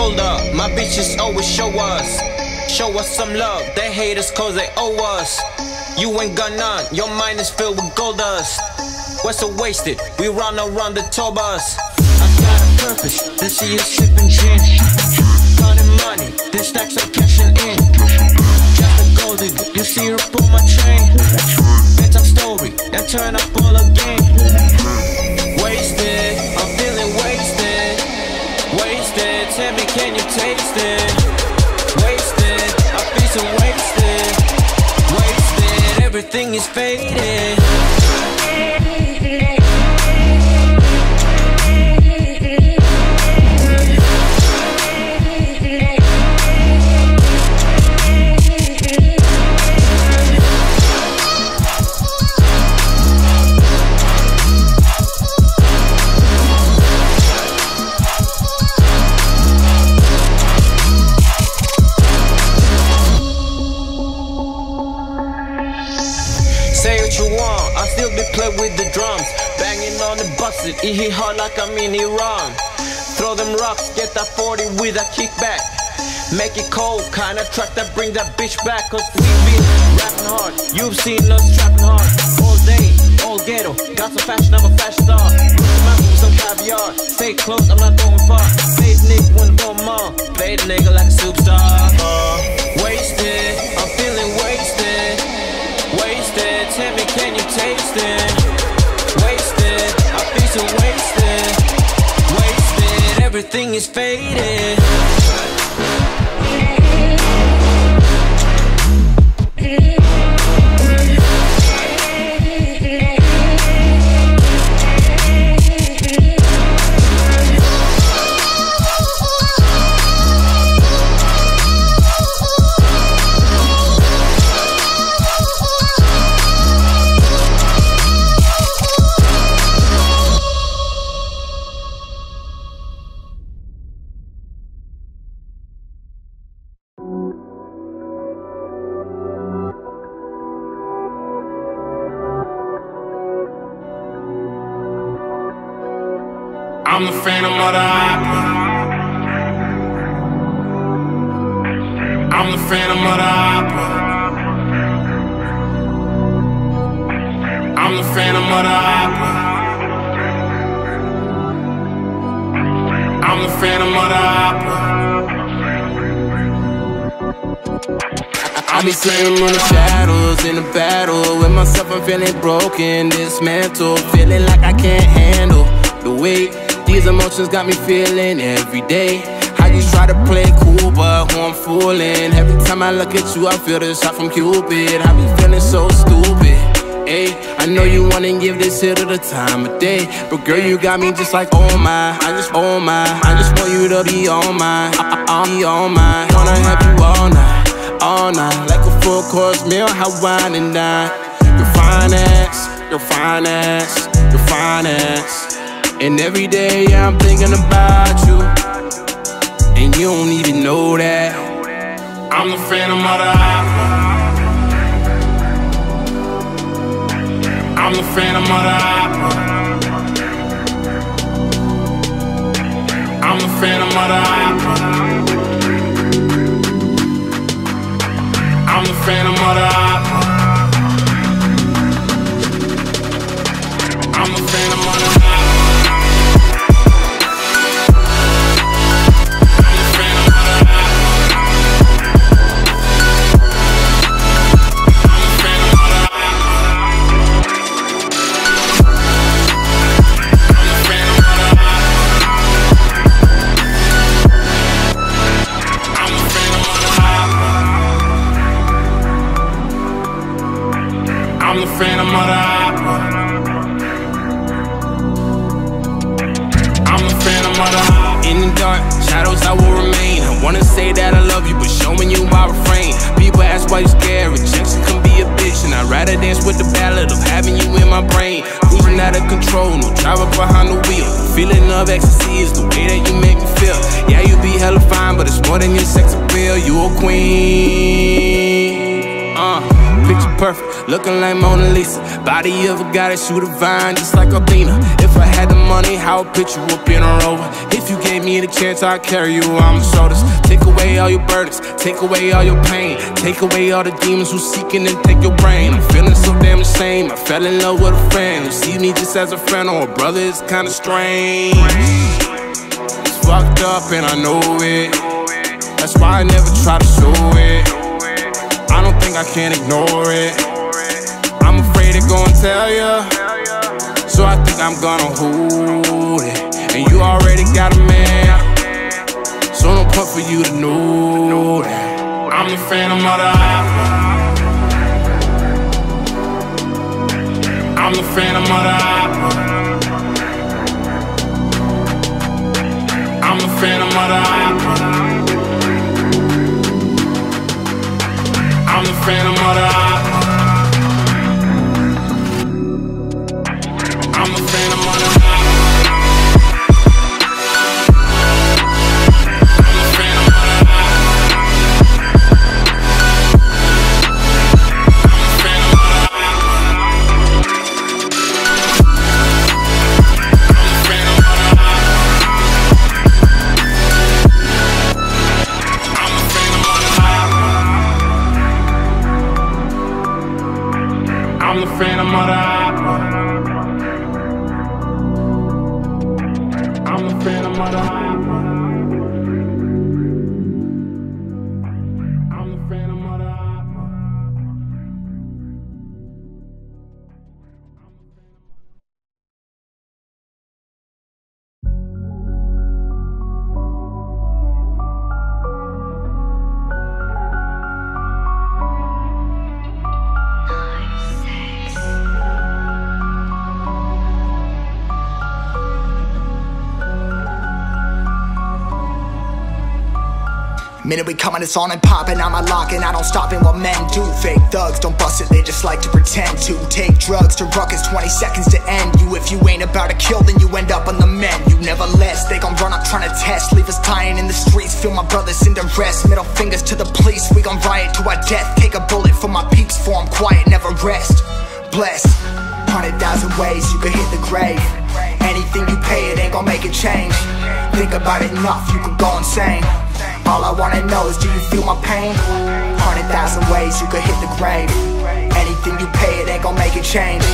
Hold up, my bitches always show us. Show us some love, they hate us cause they owe us. You ain't got none, your mind is filled with gold dust. We're so wasted, we run around the tour bus. I got a purpose, this see is sipping gin. Counting money, this stacks I'm cashing in. Just a gold digger, you see her pull my chain. Bedtime story, now turn up all again. Tell me can you taste it? Wasted, I feel so wasted. Wasted, everything is faded. On the busted, it hit hard like I'm in Iran. Throw them rocks, get that 40 with a kickback. Make it cold, kinda track that bring that bitch back. Cause we been rapping hard, you've seen us trapping hard. All day, all ghetto, got some fashion, I'm a fashion star. Some caviar, stay close, I'm not going far. Fade nigga when I'm fade nigga like a superstar. Uh, wasted, I'm feeling wasted. Wasted, tell me can you taste it? Wasted, So wasted. Wasted, everything is faded. The battle with myself. I'm feeling broken, dismantled, feeling like I can't handle the weight. These emotions got me feeling every day. I just try to play cool, but who I'm fooling. Every time I look at you, I feel the shot from Cupid. I be feeling so stupid. Ayy, I know you wanna give this here to the time of day. But girl, you got me just like, oh my, I just, oh my. I just want you to be on mine. I, I, will be on mine. Wanna have you all night, all night. Like a full course meal, how wine and dine. Your finance, your finance, your finance. And every day I'm thinking about you. And you don't even know that. I'm the phantom of the opera. I'm the phantom of the opera. I'm the phantom of the opera. Phantom of the opera. The phantom of the opera. I'm the phantom of the opera. In the dark, shadows I will remain. I wanna say that I love you, but showing you my refrain. People ask why you scared, rejection can be a bitch. And I'd rather dance with the ballad of having you in my brain. Losing out of control, no driver behind the wheel. Feeling of ecstasy is the way that you make me feel. Yeah, you be hella fine, but it's more than your sex appeal. You a queen. Uh, picture perfect, looking like Mona Lisa. Body of a goddess, shoot a vine just like Athena. If I had the money, how would you up in a rover? If you gave me the chance, I'd carry you on my shoulders. Take away all your burdens, take away all your pain, take away all the demons who seeking and take your brain. I'm feeling so damn ashamed. I fell in love with a friend who sees me just as a friend or a brother. It's kinda strange. It's fucked up and I know it. That's why I never try to show it. I don't think I can ignore it. I'm afraid to go and tell ya. So I think I'm gonna hold it. And you already got a man. So no point for you to know that. I'm the phantom of the opera. I'm the phantom of the opera. I'm the phantom of the opera. I'm the phantom of the opera. Minute we coming, it's on and popping. I'm unlocking, I don't stop in what men do. Fake thugs don't bust it, they just like to pretend to. Take drugs to ruckus, 20 seconds to end you. If you ain't about to kill, then you end up on the menu. Nevertheless, they gon' run up trying to test. Leave us dying in the streets, feel my brothers in rest. Middle fingers to the police, we gon' riot to our death. Take a bullet for my peeps, for I'm quiet, never rest. Bless. Hundred thousand ways you could hit the grave. Anything you pay, it ain't gon' make a change. Think about it enough, you could go insane. All I wanna know is, do you feel my pain? Hundred thousand ways you could hit the grave. Anything you pay, it ain't gon' make it change.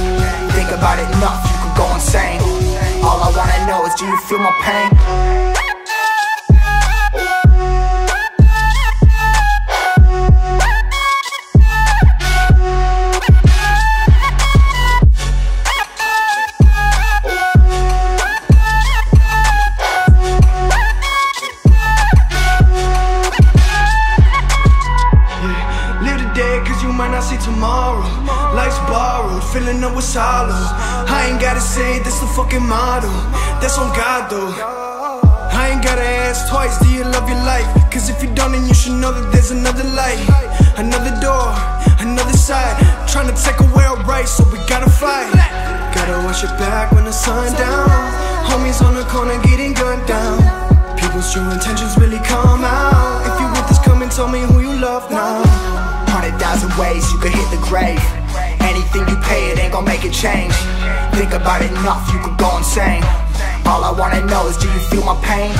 Think about it enough, you could go insane. All I wanna know is, do you feel my pain? I ain't gotta say this the fucking motto. That's on God though. I ain't gotta ask twice, do you love your life? Cause if you don't, then you should know that there's another light, another door, another side. Trying to take away our rights, so we gotta fight. Gotta watch your back when the sun down. Homies on the corner getting gunned down. People's true intentions really come out. If you with this, come and tell me who you love now. Hundred thousand ways you could hit the grave. Anything you pay, it ain't gon' make it change. Think about it enough, you could go insane. All I wanna know is, do you feel my pain?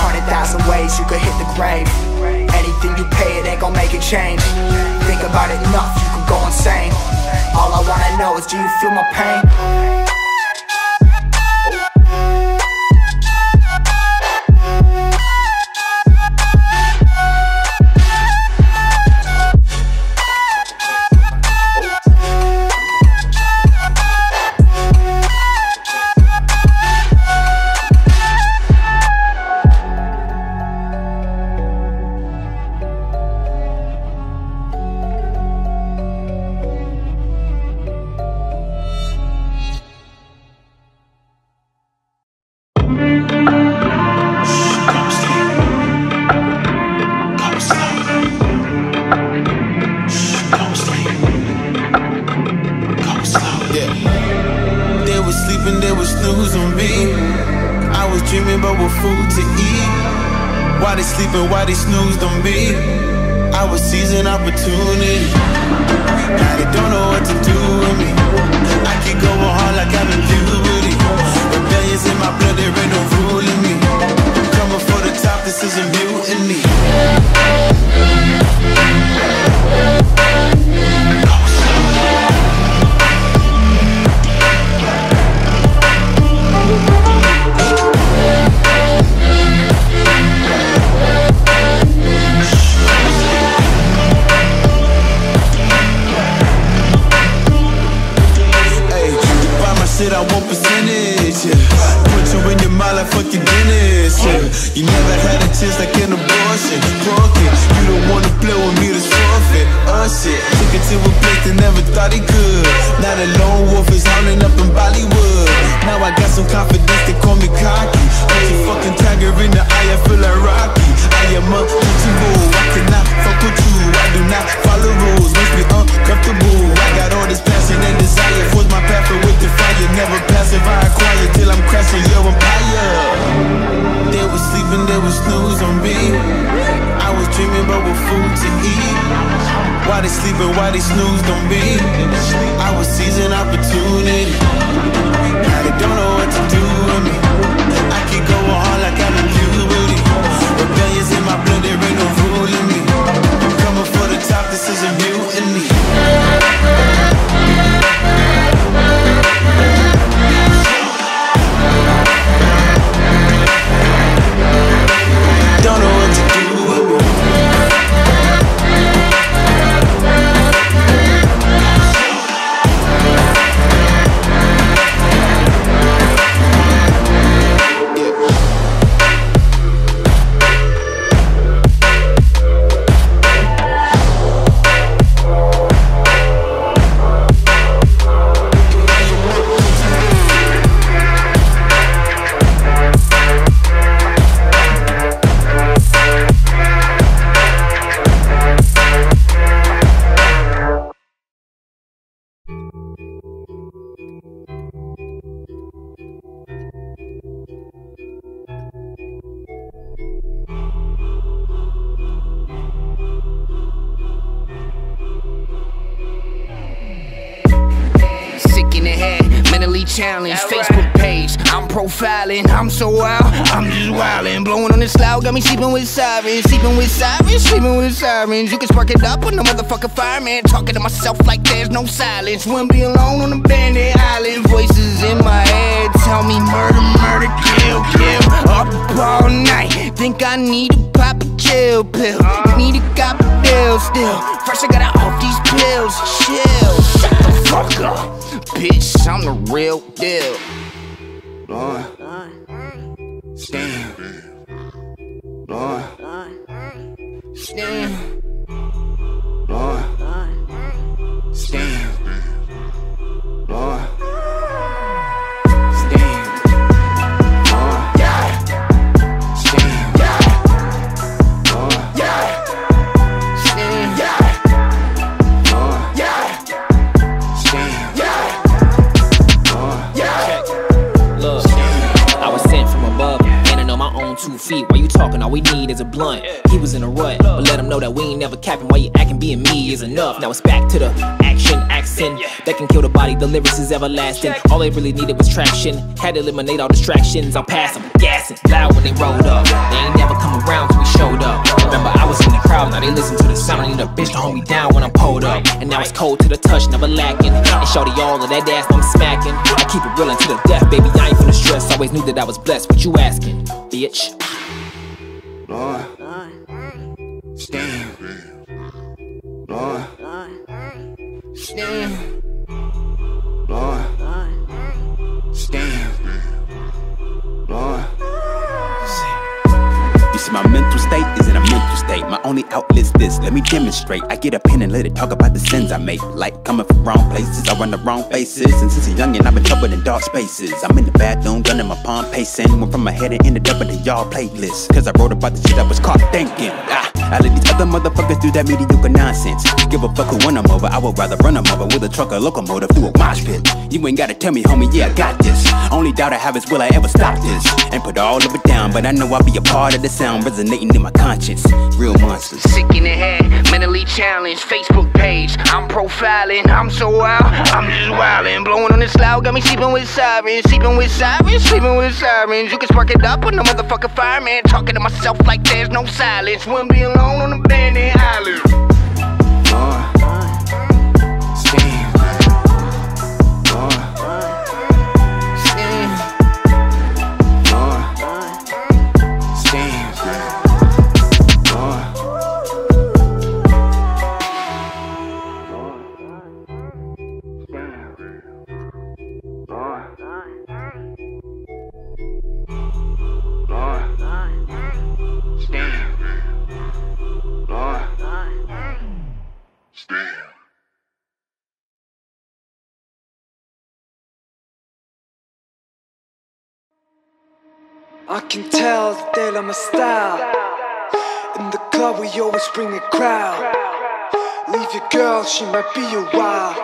Hundred thousand ways you could hit the grave. Anything you pay, it ain't gon' make it change. Think about it enough, you could go insane. All I wanna know is, do you feel my pain? I'm so wild, I'm just wildin'. Blowing on this loud, got me sleeping with sirens. Sleeping with sirens, sleeping with sirens. You can spark it up on the motherfucking fireman. Talking to myself like there's no silence. Wouldn't be alone on a bandit island. Voices in my head tell me murder, murder, kill, kill. Up all night, think I need to pop a chill pill. Need a cop a deal still. First, I gotta off these pills. Chill, shut the fuck up. Bitch, I'm the real deal. Lord. Stand. Lord. Stand. Lord. Stand. Lord. To the action, accent that can kill the body. The lyrics is everlasting. All they really needed was traction. Had to eliminate all distractions. I'm passing, gassing, loud when they rolled up. They ain't never come around till we showed up. Remember, I was in the crowd, now they listen to the sound. I need a bitch to hold me down when I'm pulled up. And now it's cold to the touch, never lacking. And shorty all of that ass, I'm smacking. I keep it real until the death, baby. I ain't finna stress. Always knew that I was blessed. What you asking, bitch? Lord. Stand. Lord. Stand. Lord. Stand. My mental state is in a mental state. My only outlet's this. Let me demonstrate. I get a pen and let it talk about the sins I make. Like coming from wrong places, I run the wrong faces. And since a youngin', I've been troubled in dark spaces. I'm in the bathroom, gunning my palm pacing. Went from my head and ended up in the y'all playlist. Cause I wrote about the shit I was caught thinking. Ah, I let these other motherfuckers do that mediocre nonsense. Give a fuck who won them over. I would rather run them over with a truck or locomotive through a mosh pit. You ain't gotta tell me, homie, yeah, I got this. Only doubt I have is will I ever stop this? And put all of it down, but I know I'll be a part of the sound resonating in my conscience. Real monsters. Sick in the head, mentally challenged. Facebook page, I'm profiling. I'm so wild, I'm just wildin'. Blowing on this loud, got me sleeping with sirens. Sleeping with sirens, sleeping with sirens. You can spark it up with no motherfucking fireman. Talking to myself like there's no silence. Wouldn't be alone on a abandoned island. Can tell that I'm a star. In the club, we always bring a crowd. Leave your girl, she might be a while.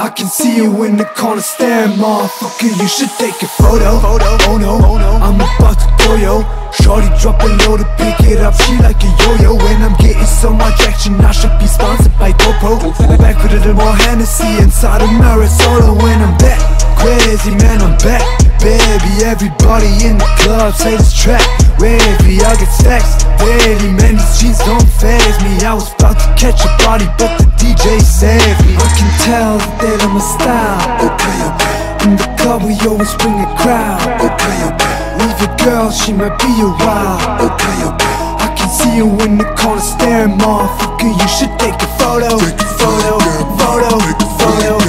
I can see you in the corner staring, motherfucker. You should take a photo. Oh no, oh no, I'm about to throw yo. Shorty drop a low to pick it up. She like a yo-yo, and I'm getting so much action. I should be sponsored by GoPro. Back with a little more Hennessy inside of Marisol when I'm back. Crazy man, I'm back. Baby, everybody in the club say this track. Wavy, I get stacks daily Man, these jeans don't phase me. I was about to catch a body, but the DJ saved me. I can tell that I'm a star. Okay, okay. In the club, we always bring a crowd. Okay, okay. Leave your girl, she might be a while Okay, okay. I can see you in the corner staring, motherfucker. You should take a photo. Take a photo, photo, photo, photo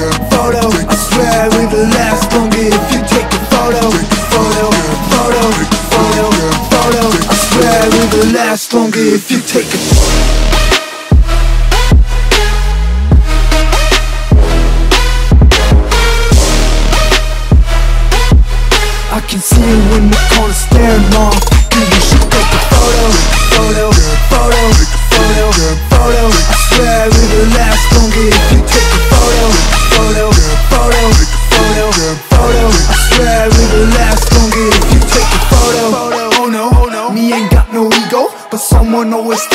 Swear it will last longer if you take a photo. Photo, photo, photo, photo. I swear it will last longer if you take a photo. I can see you in the corner staring off. You should take a photo? Photo, photo, photo, photo. I swear it will last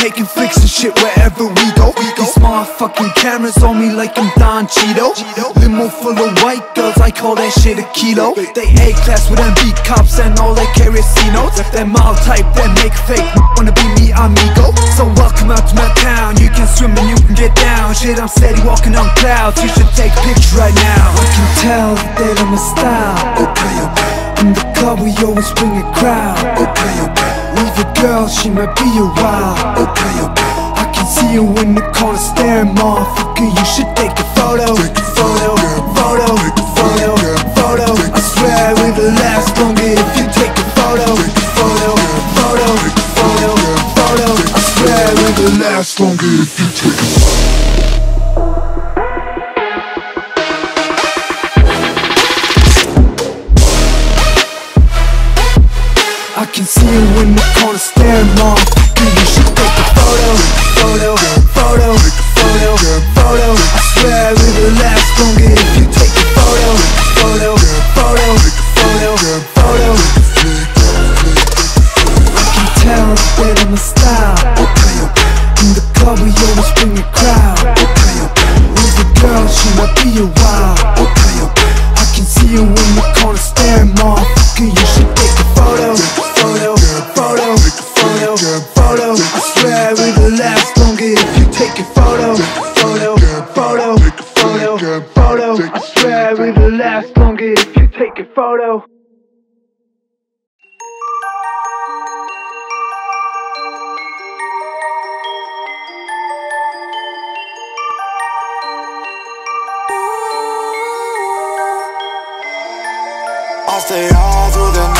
taking flicks and shit wherever we go. These motherfucking cameras on me like I'm Don Cheeto. Limo full of white girls, I call that shit a kilo. They A-class with them beat cops and all they carry C-notes Them all type, that make fake, wanna be me amigo. So welcome out to my town, you can swim and you can get down. Shit, I'm steady walking on clouds, you should take a picture right now. I can tell that I'm a star. Okay, okay. In the club we always bring a crowd. Okay, okay Leave your girl, she might be a while. Okay, okay. I can see you in the corner staring, motherfucker. You should take a photo. Take a photo, photo, photo, photo I swear it will last longer if you take a photo. Take a Photo, photo, photo, photo. I swear it will last longer if you take a photo I stay all through the night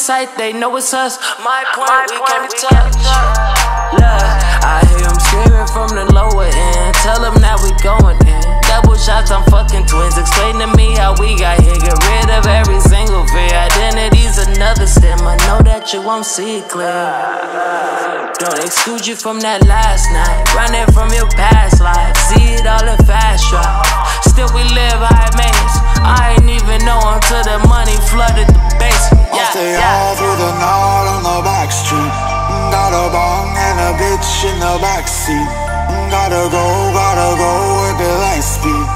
sight, they know it's us. My point, My we point, can't be touched. that you won't see clear. Don't exclude you from that last night. Running from your past life. See it all in fast drive. Still we live high maintenance. I ain't even know until the money flooded the basement. Yeah, I'll stay yeah. all through the night on the back street. Got a bong and a bitch in the backseat. Gotta go, gotta go with the light speed.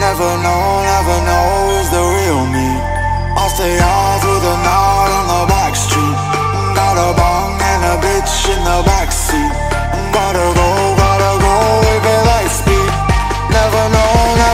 Never know, never know is the real me. I'll stay all through the night a bong and a bitch in the backseat. Gotta go, gotta go, if it light speed. Never known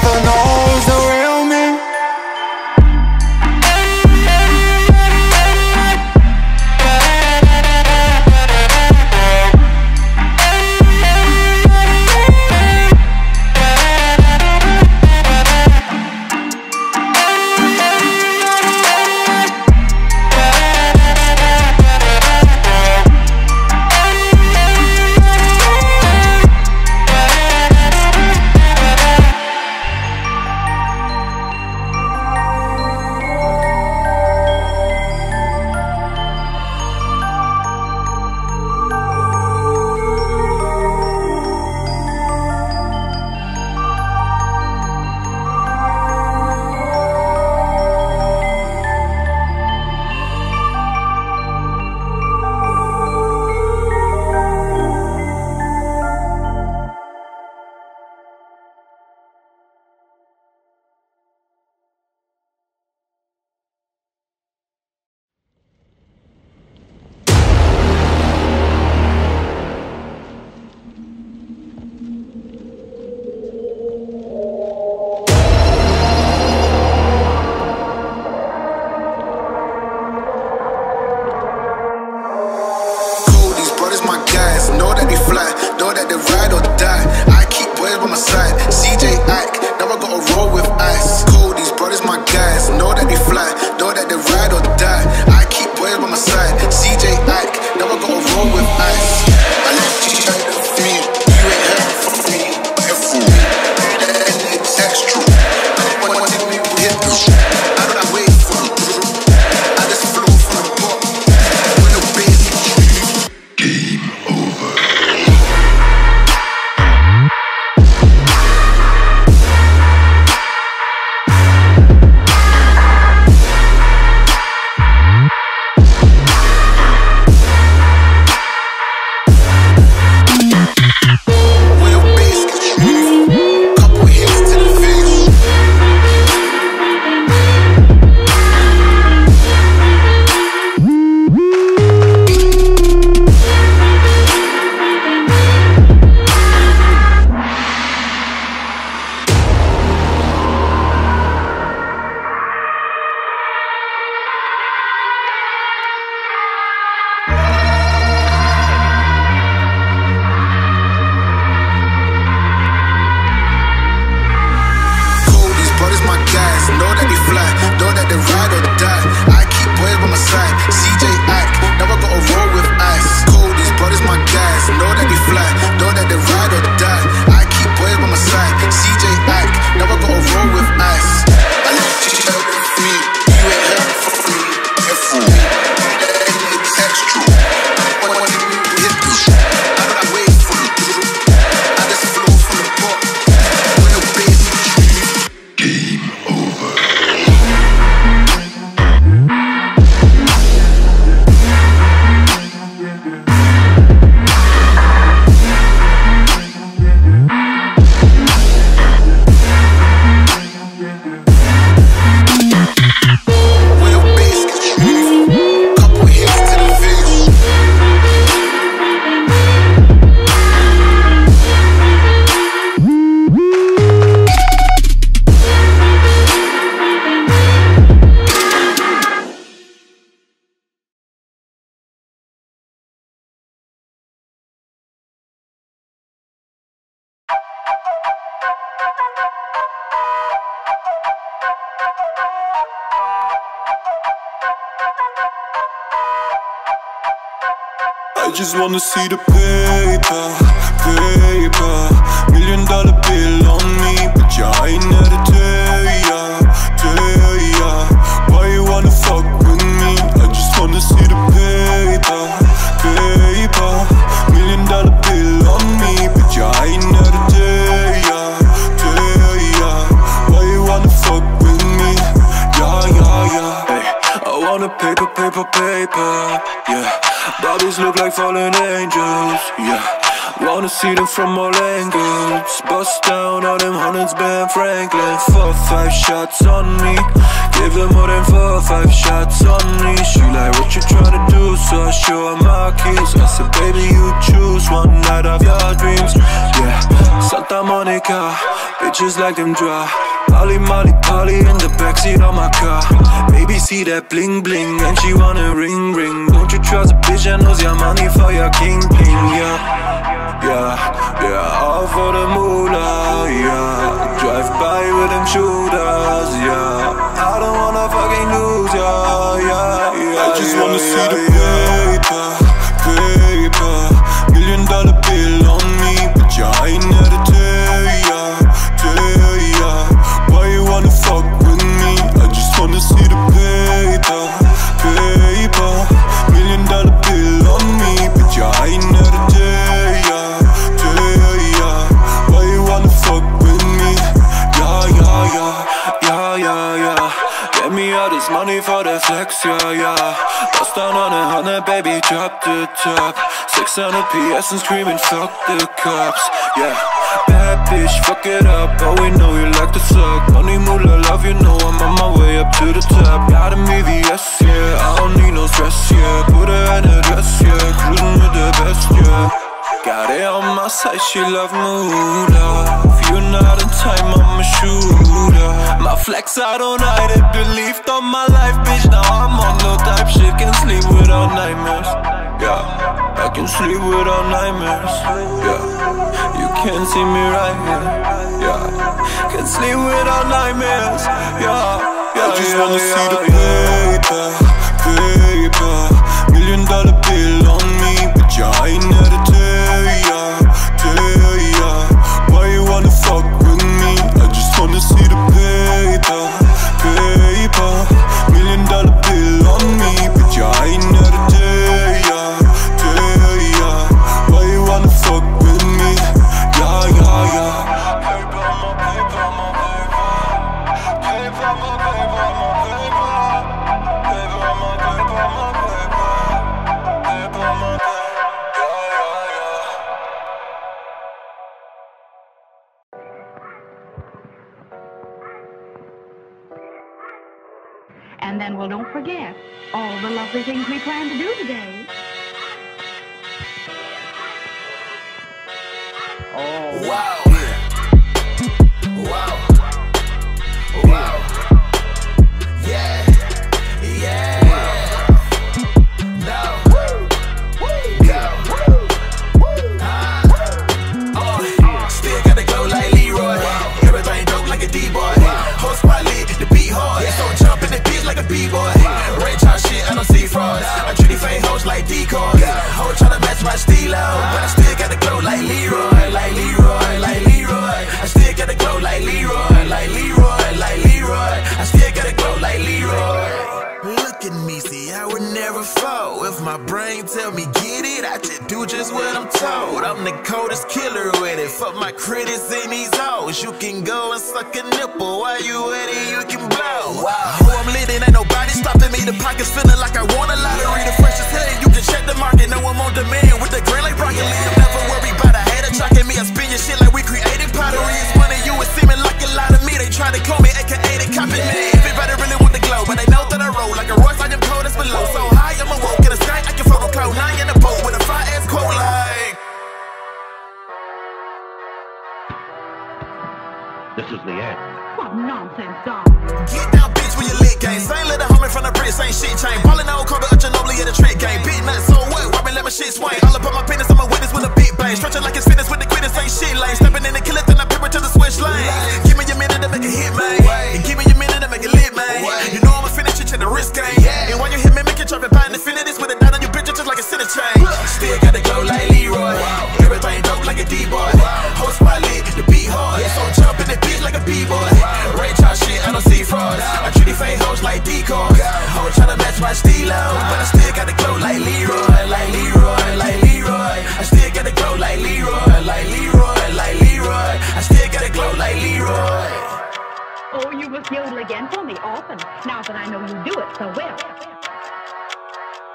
just wanna see the paper, paper. Million dollar bill on me But you ain't there to tell ya, tell ya. Why you wanna fuck with me? I just wanna see the paper, paper. Million dollar bill on me But you ain't there to tell ya, tell ya. Why you wanna fuck with me? Yeah, yeah, yeah. Hey, I wanna paper, paper, paper, yeah Bodies look like fallen angels, yeah. Wanna see them from all angles. Bust down all them hundreds, Ben Franklin. Four, five shots on me. Give them more than four, five shots on me. She like, what you tryna do? So I show her my keys. I said, baby, you choose one night of your dreams. Yeah, Santa Monica Bitches like them dry. Molly, Molly, Polly in the backseat of my car. Baby, see that bling, bling. And she wanna ring, ring trust a bitch that knows your money for your kingpin, yeah. Yeah, yeah, all for the moolah, yeah. Drive by with them shooters, yeah. I don't wanna fucking lose, yeah, yeah, yeah I just wanna see the baby, drop the top. 600 PS and screaming, fuck the cops, yeah. Bad bitch, fuck it up, oh we know you like to suck. Money, moolah, love, you know I'm on my way up to the top. Got a VVS, yeah, I don't need no stress, yeah. Put her in a dress, yeah, cruising with the best, yeah Got it on my side, she love moolah. If you're not in time, I'm a shooter My flex, I don't hide it. Believed on my life, bitch. Now I'm on no type shit. Can sleep without nightmares. Yeah, I can sleep without nightmares. Yeah, you can't see me right here. Yeah, can sleep without nightmares. Yeah, yeah, I just yeah, wanna yeah, see the paper, paper me, see, I would never fall. If my brain tell me get it, I just do just what I'm told. I'm the coldest killer with it. Fuck my critics in these hoes. You can go and suck a nipple while you at it, you can blow. Oh, I'm and ain't nobody stopping me. The pockets feeling like I won a lottery. The freshest head, you can check the market. No, I'm on demand with the green like broccoli. I'm never worried about a hater tracking me. I spin your shit like we created pottery. It's funny, you was seeming like a lot of me. They try to call me, aka they copy me. Everybody really want the glow, but they know that I roll like a Royce. I am cold as below. So high, I'm awoke in the sky. I can float on cloud nine in a boat with a fire ass cold like. This is the end. What nonsense, dog? Get down, bitch, with your lit game. Same homie from the Brits, ain't shit chain. Ballin' on Kobe, Ginobili in the trick game. Big nuts, so what? Me let my shit swing? All up on my penis, I'm a witness with a big bang. Stretching like it's fitness with the quitters, ain't shit lane. Stepping in the killer, then I pivot to the switch lane. Give me a minute to make a hit, man. And give me a minute to make it lit, man. You know I'ma finish it to the wrist game. And while you hit me, make it drop it by infinities with a dot on your bitch, just like a center chain. Still gotta go like Leroy. Everything dope like a D-boy. Whole squad lit, the beat hard. So jump in the bitch like a B-boy. Ray shit, I don't see frauds. I treat these fake hoes like decoys. Hoe tryna match my stilo, but I still gotta glow like Leroy, like Leroy, like Leroy. I still gotta glow like Leroy, like Leroy, like Leroy. I still gotta glow like Leroy. Oh, you must yodel again for me often, now that I know you do it so well.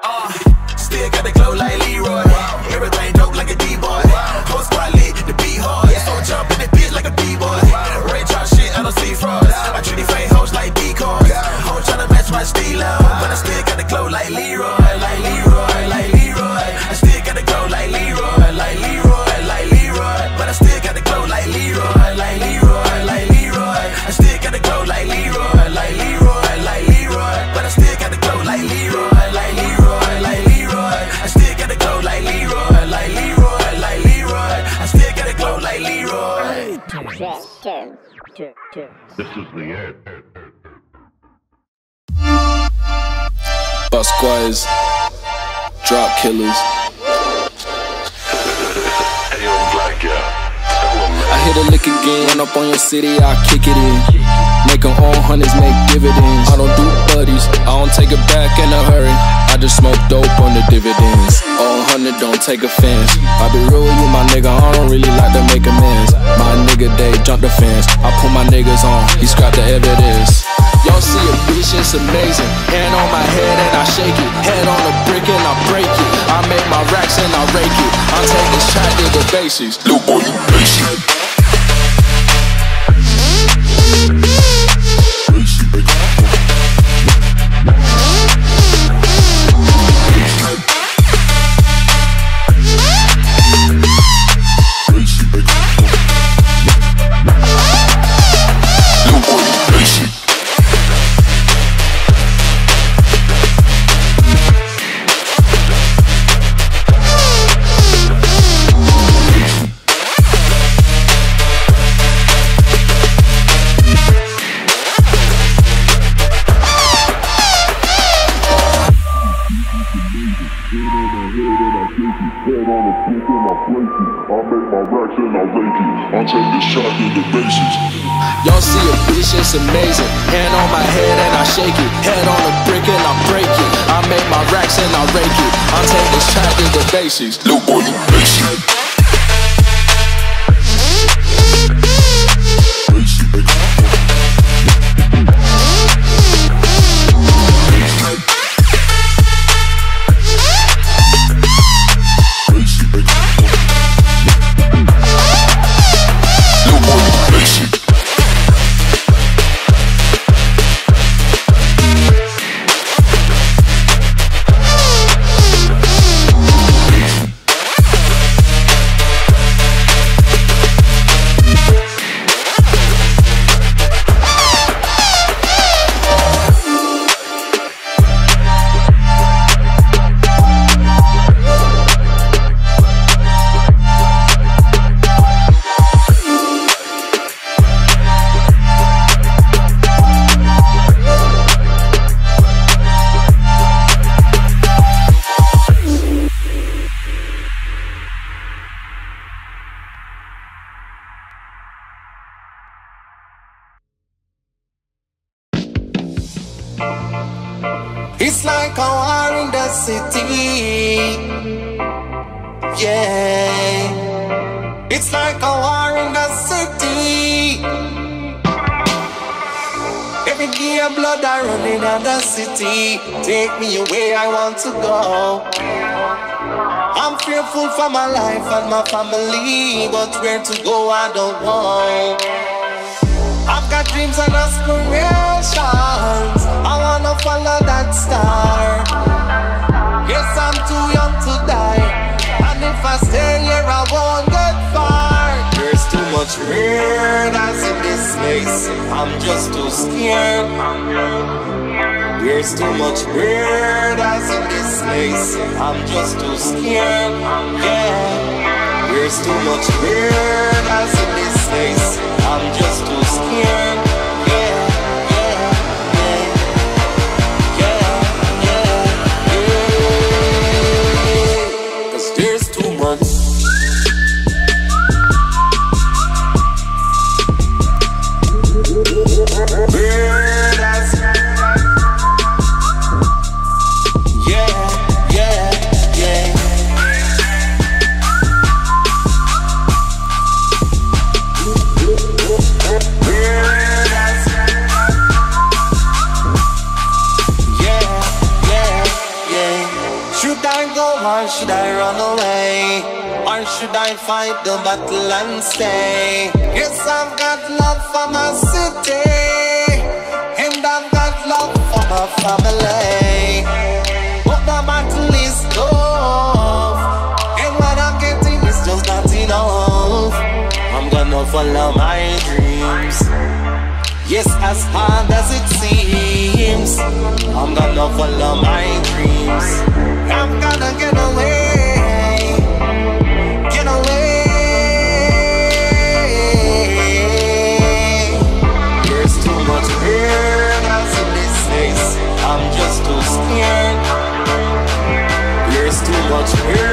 Uh, still gotta glow like Leroy. Everything dope like a D-boy. Whole squad lit, the beat hard. Match my stilo, but I still gotta glow like Leroy, like Leroy, Bus squatters, drop killers. I hit a lick again, run up on your city, I kick it in. Make Make 'em all hundreds, make dividends. I don't do buddies, I don't take it back in a hurry. I just smoke dope on the dividends. All hundred, don't take offense. I be real with you, my nigga, I don't really like to make amends. My nigga, they jump the fence. I put my niggas on, he scrap the evidence. Y'all see a bitch, it's amazing. Hand on my head and I shake it. Head on a brick and I break it. I make my racks and I rake it. I take this track to the basics. Little boy, you basic. City. Take me away, I want to go. I'm fearful for my life and my family, but where to go I don't know. I've got dreams and aspirations. I wanna follow that star. Yes, I'm too young to die, and if I stay here, I won't get far. There's too much weirdness in this place. I'm just too scared. There's too much weirdness in this place. I'm just too scared. Yeah. There's too much weirdness in this place. I'm just too scared. Follow my dreams. Yes, as hard as it seems, I'm gonna follow my dreams. I'm gonna get away, get away. There's too much. I'm just too scared. There's too much weirdness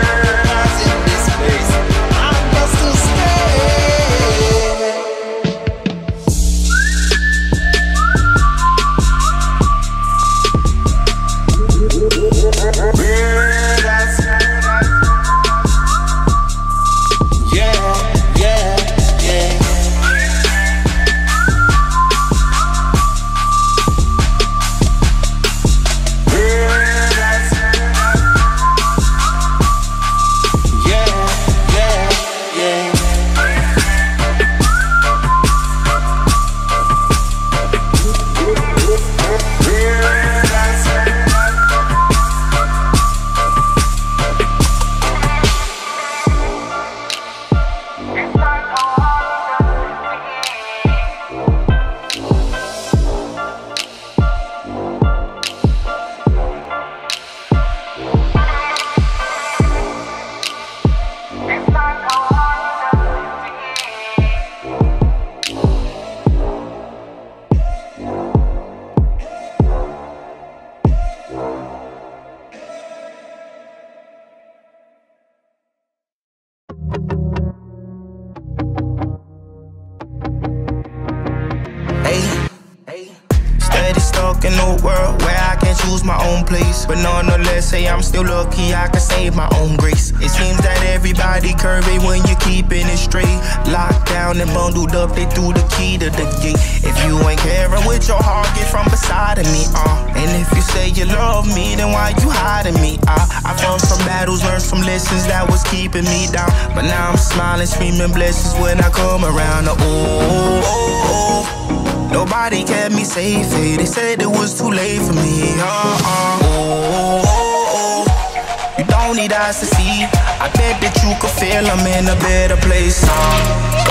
If you ain't caring with your heart, get from beside of me, uh. And if you say you love me, then why you hiding me, uh? I fell some battles, learned from lessons that was keeping me down. But now I'm smiling, screaming blessings when I come around. Oh, oh, oh. Nobody kept me safe, eh? they said it was too late for me. Uh-uh. Oh, oh, oh. You don't need eyes to see. I bet that you could feel I'm in a better place. Uh.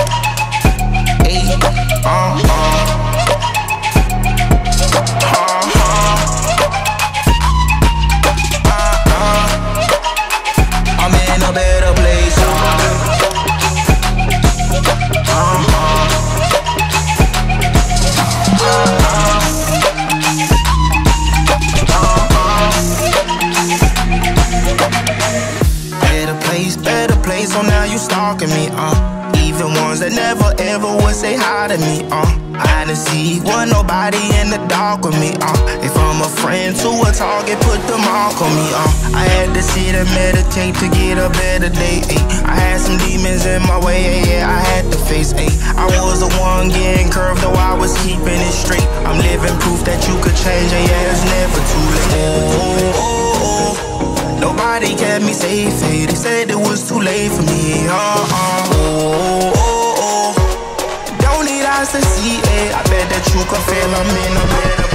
Hey, uh, uh. I'm in a better place. Better place, better place. So now you stalking me, uh. Say hi to me. Uh, I to see wasn't nobody in the dark with me. Uh, if I'm a friend to a target, put the mark on me. Uh, I had to sit and meditate to get a better day. Ay. I had some demons in my way, yeah, yeah I had to face. Ay. I was the one getting curved, though I was keeping it straight. I'm living proof that you could change, and yeah, it's never too late. Oh, oh, oh. Nobody kept me safe, hey. they said it was too late for me. Uh, uh, oh, oh, oh. Hey. I bet that you can feel I'm in a better